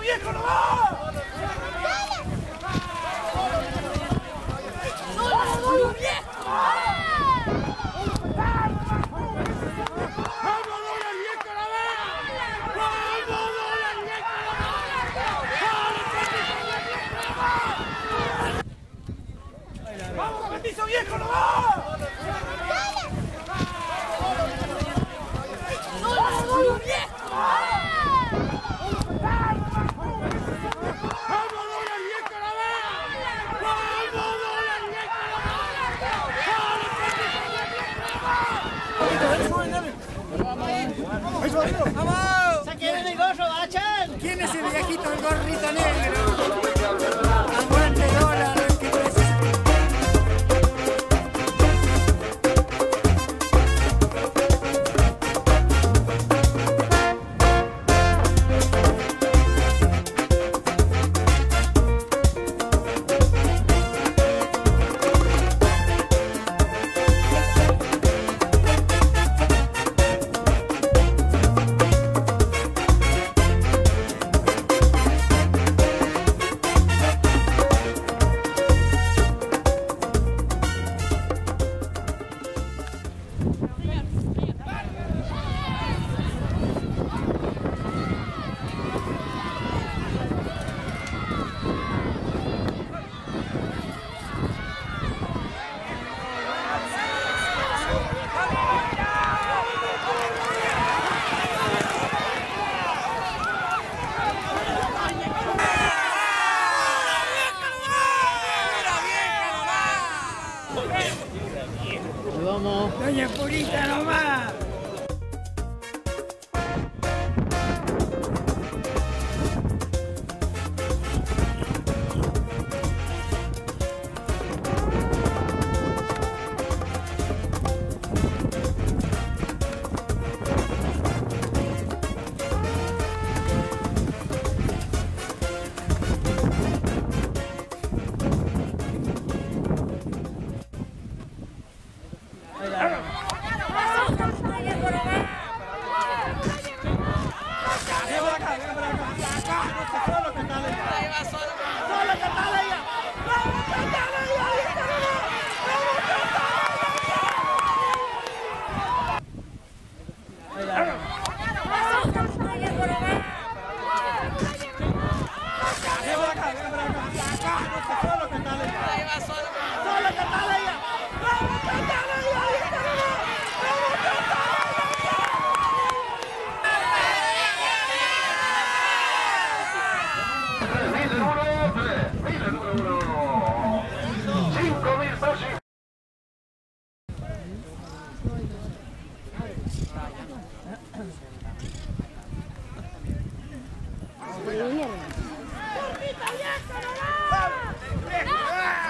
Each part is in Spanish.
viejo, no va!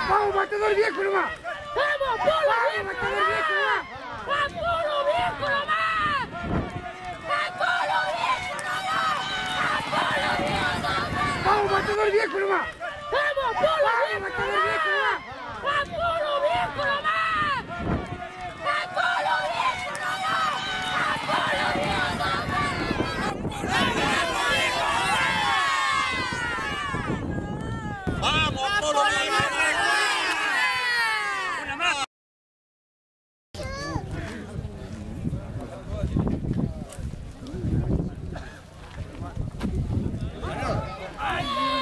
¡Vamos, matador viejo nomás! ¡Vamos, Polo ¡Vamos, viejo nomás! ¡A Polo viejo nomás! ¡A Polo viejo nomás! ¡Vamos, matador viejo nomás! ¡Vamos, Polo ¡Vamos! ¡A Polo viejo nomás! ¡A Polo viejo nomás! ¡A Polo viejo nomás! ¡Vamos, Polo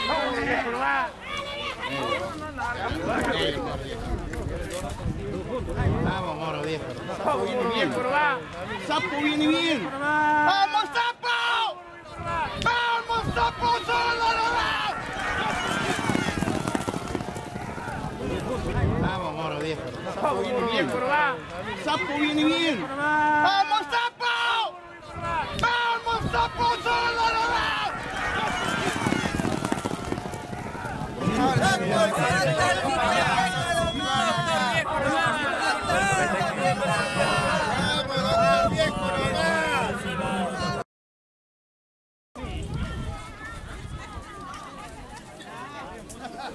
¡Vamos, viejo nomás! Vamos, moro viejo. ¡Vamos, viejo nomás! ¡Sapo viene bien! ¡Vamos, sapo! ¡Vamos, sapo! ¡Solo! Vamos, moro viejo. ¡Vamos, viejo nomás! ¡Sapo viene bien! ¡Vamos, sapo! ¡Vamos, sapo! ¡Solo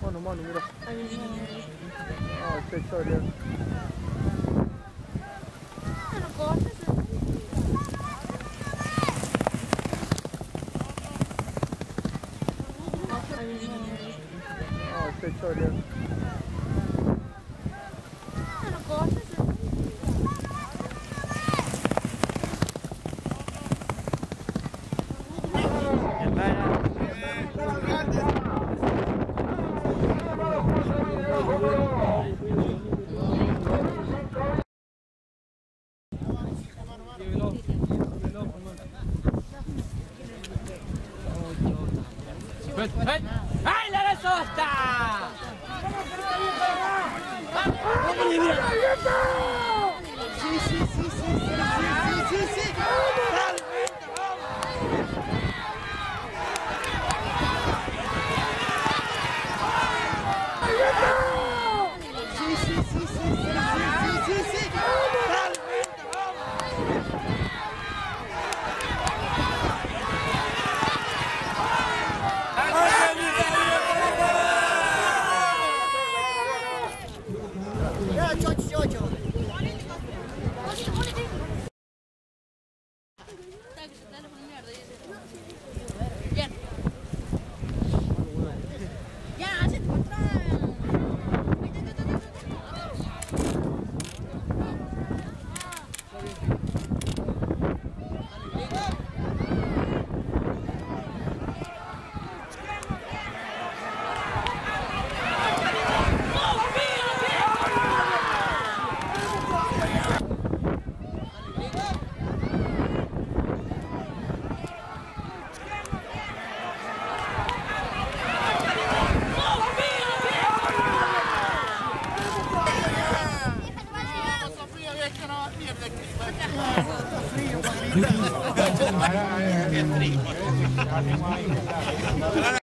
Mano, mano, mira. Ay, ay, ay. Ah, está chorando. Perfeito olhando. Não. Hey! Sosta! ¡Vamos, Yeah, I cannot be a victim.